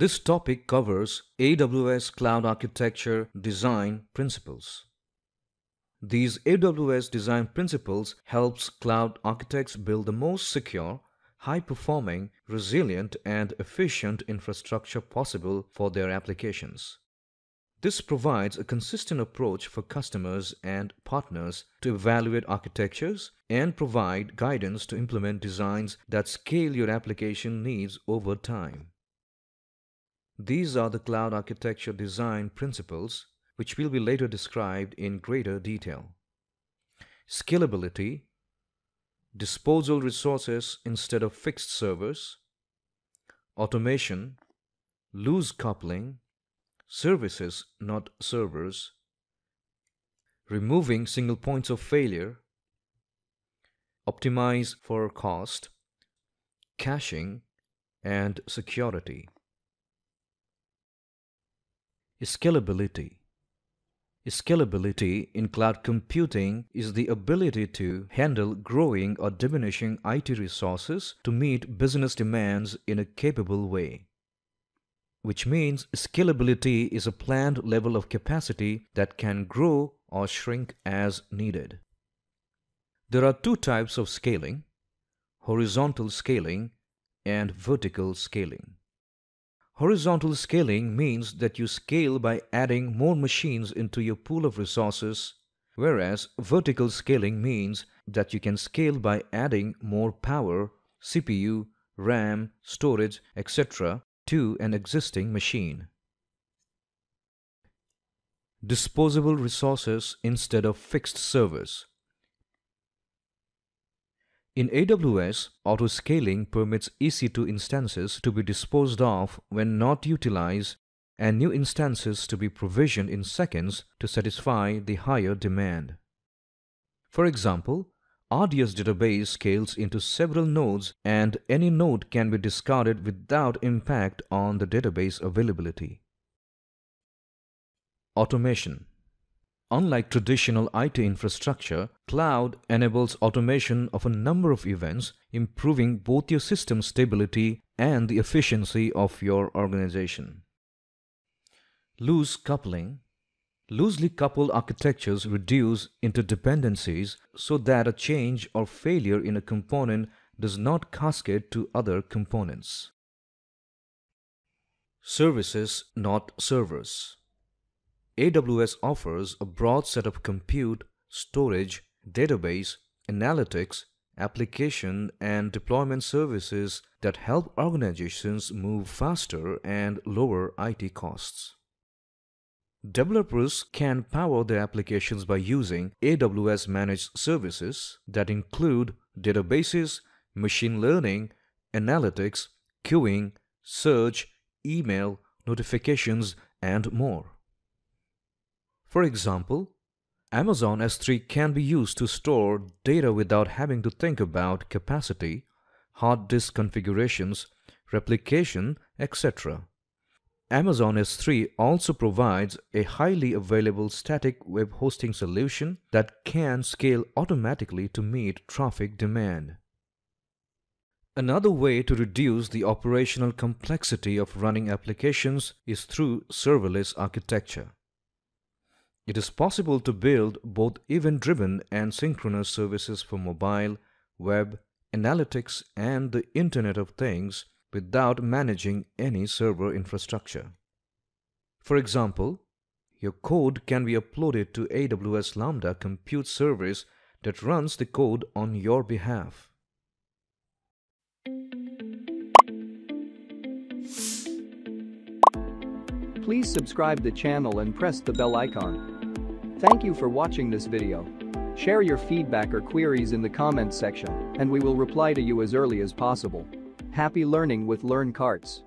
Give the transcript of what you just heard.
This topic covers AWS Cloud Architecture Design Principles. These AWS design principles helps cloud architects build the most secure, high-performing, resilient and efficient infrastructure possible for their applications. This provides a consistent approach for customers and partners to evaluate architectures and provide guidance to implement designs that scale your application needs over time. These are the cloud architecture design principles which will be later described in greater detail. Scalability, disposal resources instead of fixed servers, automation, loose coupling, services, not servers, removing single points of failure, optimize for cost, caching, and security. Scalability Scalability in cloud computing is the ability to handle growing or diminishing IT resources to meet business demands in a capable way which means scalability is a planned level of capacity that can grow or shrink as needed. There are two types of scaling, horizontal scaling and vertical scaling. Horizontal scaling means that you scale by adding more machines into your pool of resources, whereas vertical scaling means that you can scale by adding more power, CPU, RAM, storage, etc to an existing machine. Disposable resources instead of fixed servers. In AWS, autoscaling permits EC2 instances to be disposed of when not utilized and new instances to be provisioned in seconds to satisfy the higher demand. For example, RDS database scales into several nodes and any node can be discarded without impact on the database availability. Automation Unlike traditional IT infrastructure, cloud enables automation of a number of events, improving both your system stability and the efficiency of your organization. Loose coupling Loosely coupled architectures reduce interdependencies so that a change or failure in a component does not cascade to other components. Services, not servers. AWS offers a broad set of compute, storage, database, analytics, application, and deployment services that help organizations move faster and lower IT costs. Developers can power their applications by using AWS managed services that include databases, machine learning, analytics, queuing, search, email, notifications, and more. For example, Amazon S3 can be used to store data without having to think about capacity, hard disk configurations, replication, etc. Amazon S3 also provides a highly available static web hosting solution that can scale automatically to meet traffic demand. Another way to reduce the operational complexity of running applications is through serverless architecture. It is possible to build both event-driven and synchronous services for mobile, web, analytics, and the Internet of Things without managing any server infrastructure. For example, your code can be uploaded to AWS Lambda compute service that runs the code on your behalf. Please subscribe the channel and press the bell icon. Thank you for watching this video. Share your feedback or queries in the comments section, and we will reply to you as early as possible. Happy learning with LearnKarts.